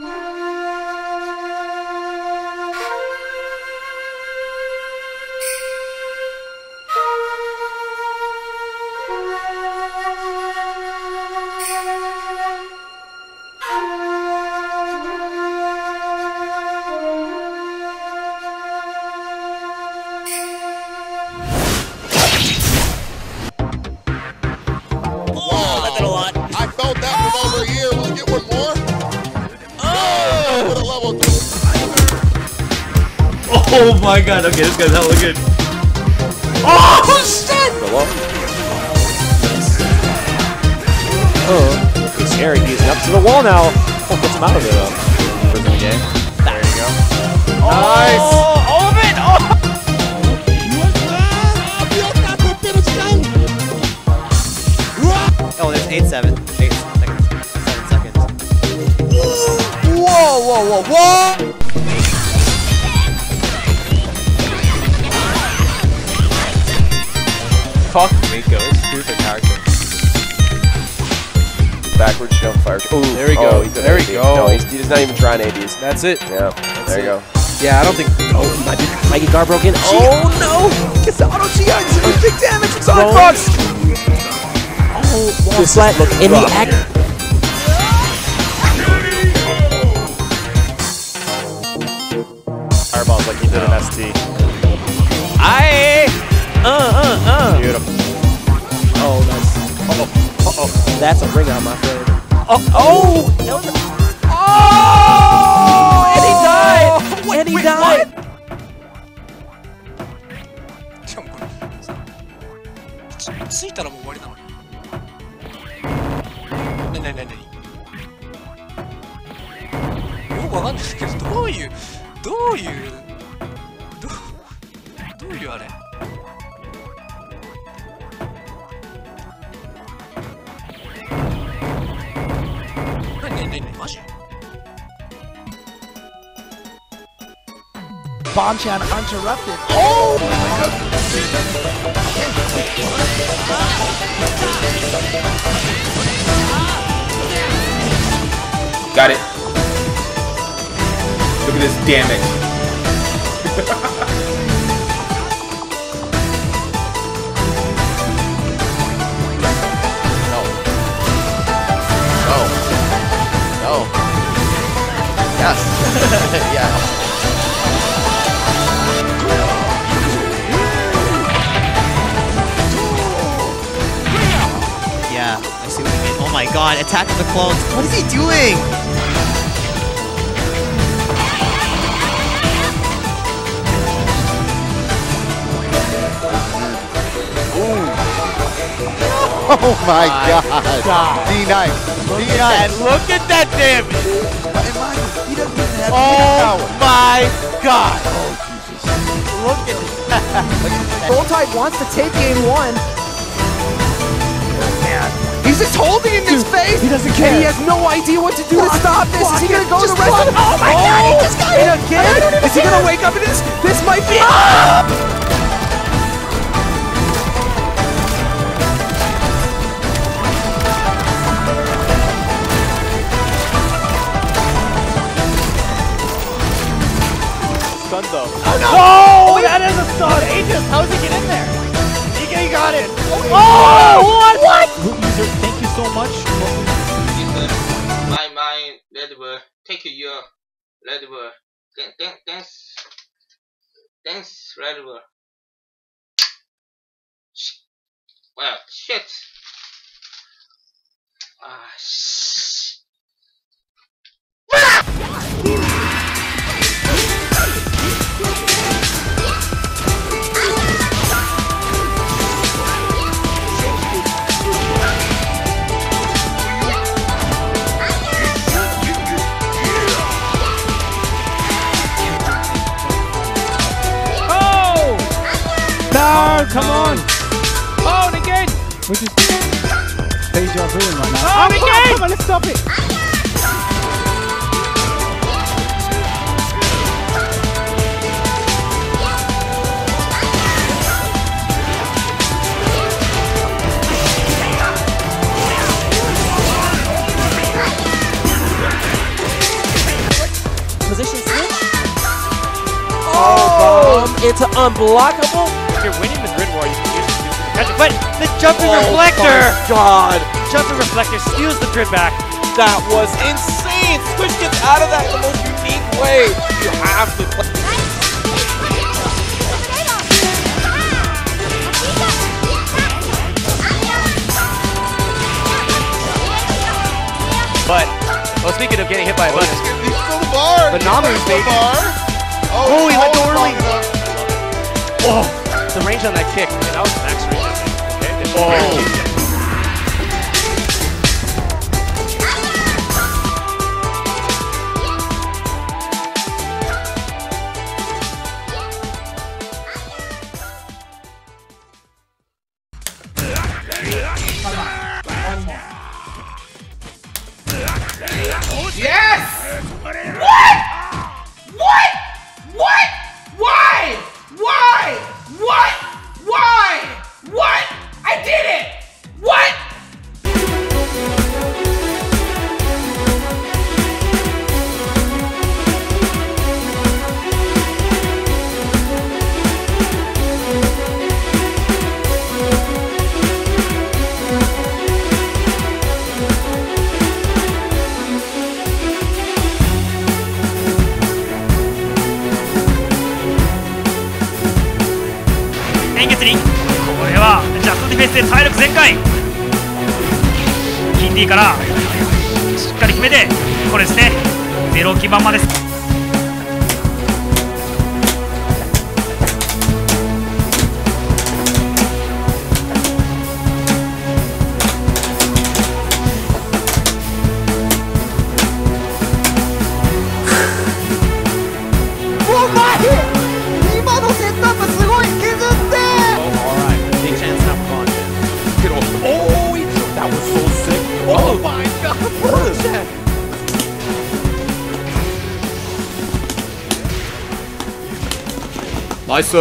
Oh, god, okay, this guy's hella good. Oh shit! Oh, he's scary. He's up to the wall now. Oh, gets him out of it though. First in the game. There you go. Oh, nice. All of it! Oh! Oh, there's 8 7. 8 seconds. 7 seconds. Whoa, whoa, whoa, whoa! Fuck Miko. Stupid character. Backwards jump fire. Ooh, There we oh, go. he did There we AD. go. No, he's, he's not even trying ADs. That's it. Yeah, there you go. Yeah, I don't think. Oh, Mikey, Mikey Gar broken. Oh no! Gets the auto GI. He's doing big damage. It's on Fox. Oh, wall flat. Look in the act. Fireballs like he did an ST. I. Uh, uh, uh. Beautiful. Oh, nice. Uh oh. That's a ringer, my friend. Oh, oh! A- Oh! And he died! and he died! し Bonchan uninterrupted. Oh Got it. Look at this damage. No. No. Yes. yeah. My god, Attack of the Clones. What is he doing? Oh my god. D9. D9. Look at that damage! He doesn't even have Oh my god! Oh, Look at Roll Tide wants to take game one. He's just holding in his face. He doesn't care. And he has no idea what to do to stop this. Is he gonna go to the rest of the Oh my god, he oh, just got it again. Is he gonna wake up and this this might be Stun though. Oh, oh, that is a stun! Aegis, how does he get Bull take your Red Bull Thank- thank- thanks thanks Red Bull well shit. Ah sh- come on. Oh, and again. We're just deja vu right now. Oh, oh again. Come on, let's stop it. Position switch. Oh, oh bomb. It's unblockable. You're winning the you can use it to do some catching. But the jumping Oh reflector! God. Jumping reflector steals the grid back. That was insane. Squish gets out of that in the most unique way. You have to play. But, well, speaking of getting hit by a bus, He's still the bar. Baby. Oh, he went too early. oh, the range on that kick. That was max range. Okay. Oh. 全開キンディからしっかり決めてこれですね。ゼロ基盤まで。나이스.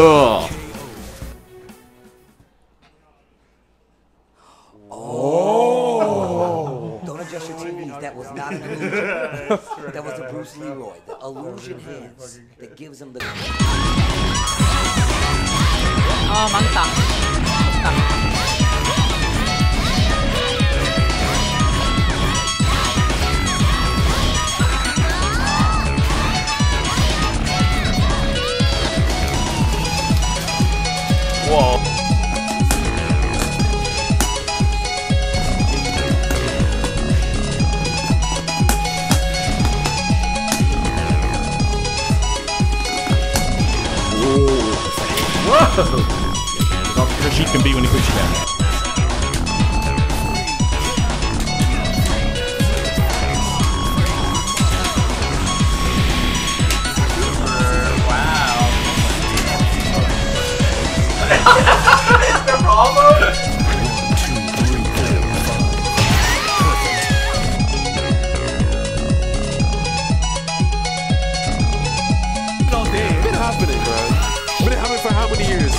Don't adjust your TVs. That was not an illusion. that was a Bruce Leroy. The illusion hands that gives him the.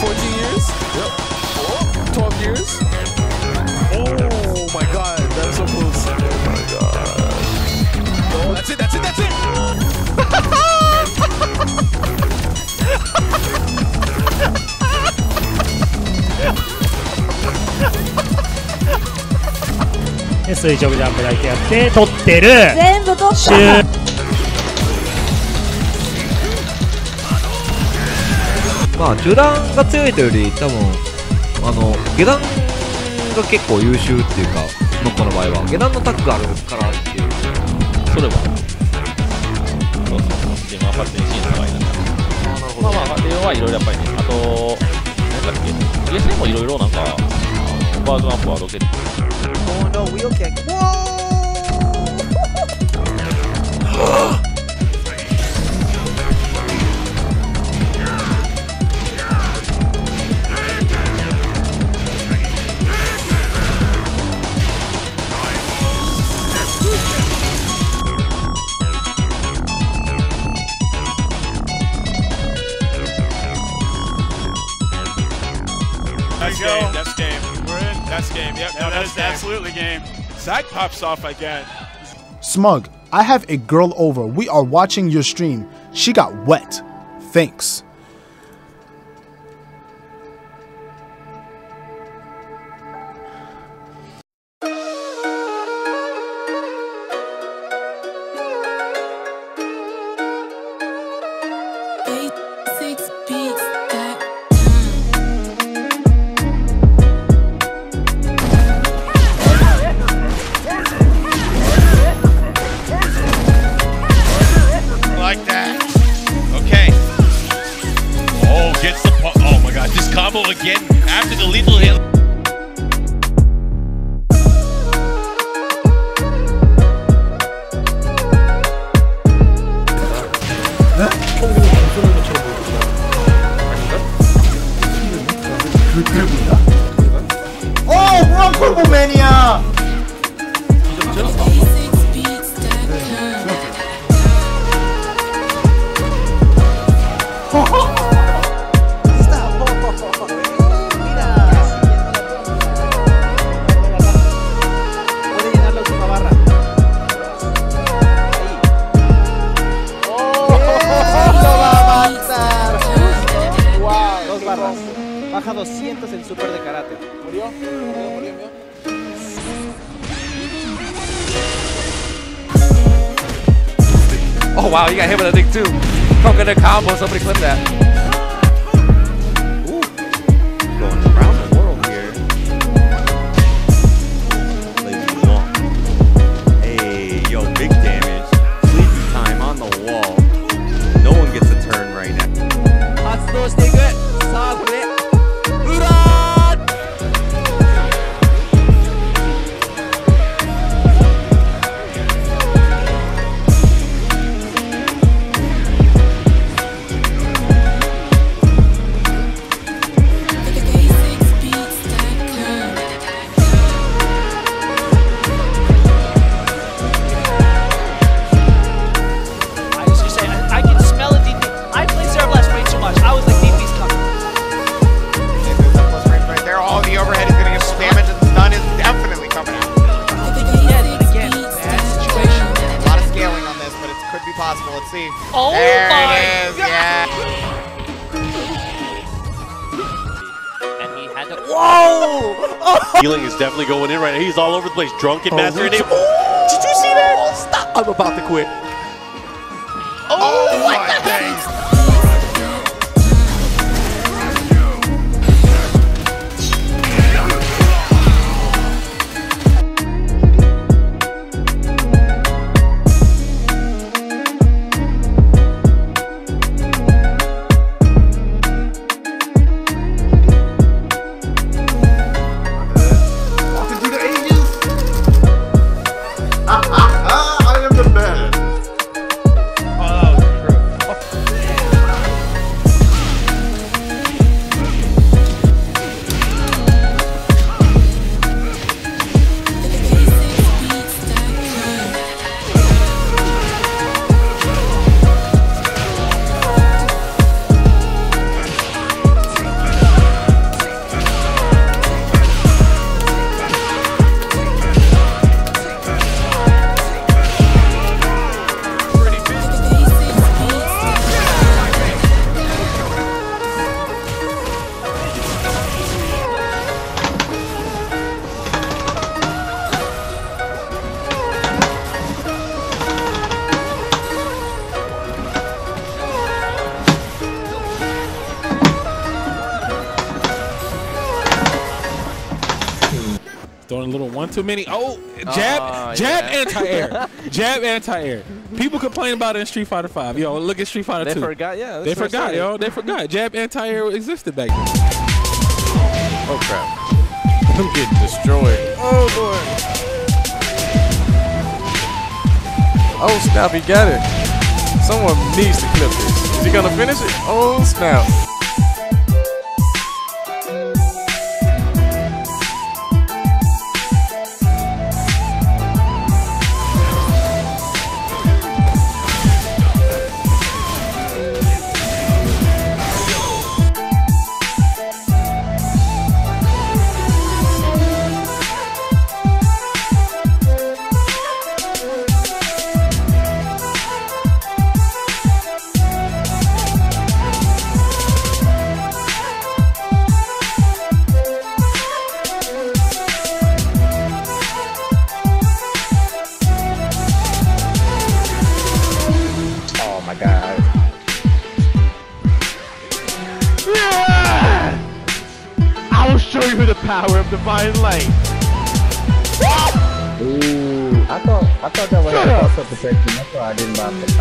14 years? Yep. 12 years? Oh my god, that's so close. Oh my god. Oh, that's it, that's it, that's it! で垂直ジャンプだけやって取ってる全部取ったまあ中段が強いというより多分あの下段が結構優秀っていうかノッコの場合は下段のタックがあるからっていう。それは。そうそうそう自分は勝手にシーンの場合だからまあまあレオはいろいろやっぱりねあと何だっけ ESM もいろいろなんかバージョンアップはロケット Oh no, wheel kick. That's That's game. Yep. no, that's absolutely game. Zach pops off again. Smug, I have a girl over. We are watching your stream. She got wet. Thanks. 불길을 본다 오! 브랑콜보 매니아! Oh wow, you got hit with a thing too. Coconut combo, somebody clip that. Oh there my it is. God. Yeah. And he had to. Whoa! Healing is definitely going in right now. He's all over the place. Drunken oh, Master Reach- Enable. Did you see that? Stop. I'm about to quit. One too many. Oh, jab, Oh, jab, yeah. anti-air, jab, anti-air. People complain about it in Street Fighter Five. Yo, look at Street Fighter They Two. forgot, yeah, they that's what I forgot, said. yo. They forgot. Jab, anti-air existed back then. Oh crap. I'm getting destroyed. Oh lord. Oh snap, he got it. Someone needs to clip this. Is he gonna finish it? Oh snap.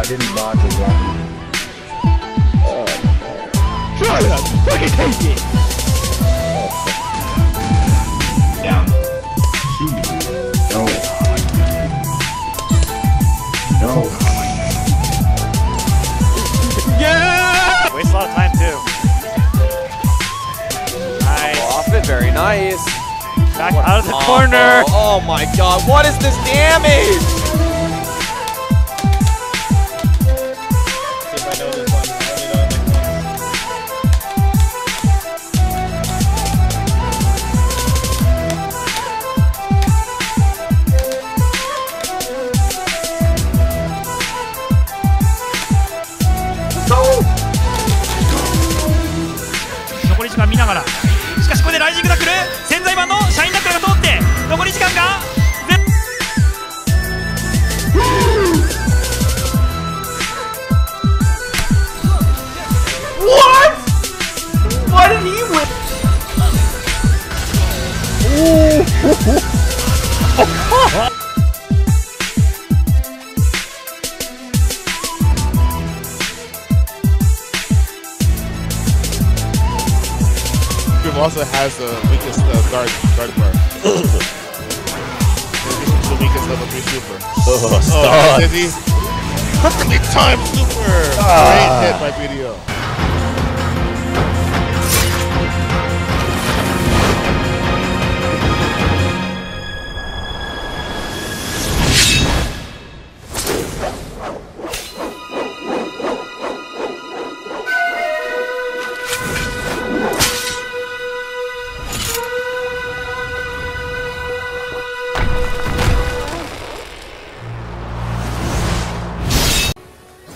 Didn't block the block. Shut up! Fucking take it! Down. No. No. Yeah! Waste a lot of time too. Nice. Off it, very nice. Back out of the Oh, corner. Oh, oh my god, what is this damage?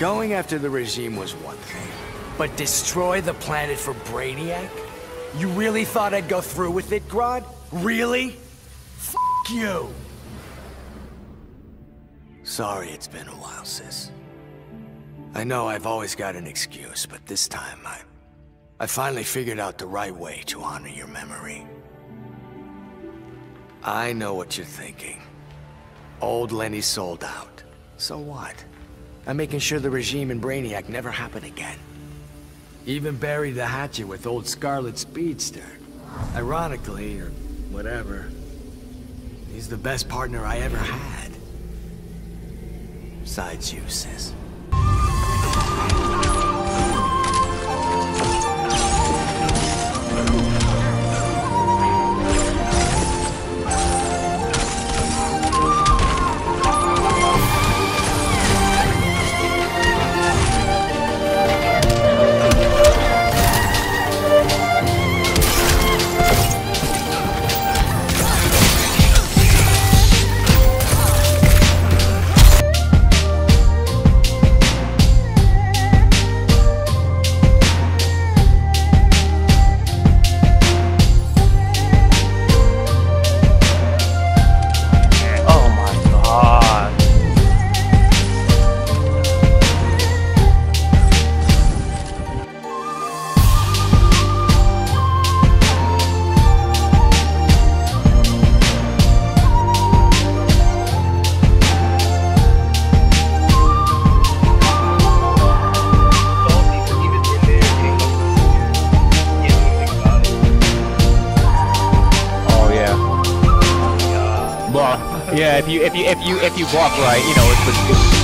Going after the regime was one thing, but destroy the planet for Brainiac? You really thought I'd go through with it, Grodd? Really? F you! Sorry it's been a while, sis. I know I've always got an excuse, but this time I... I finally figured out the right way to honor your memory. I know what you're thinking. Old Lenny sold out. So what? I'm making sure the regime and Brainiac never happen again. Even buried the hatchet with old Scarlet Speedster. Ironically, or whatever, he's the best partner I ever had. Besides you, sis. Yeah. If you if you if you if you walk right, you know it's. it's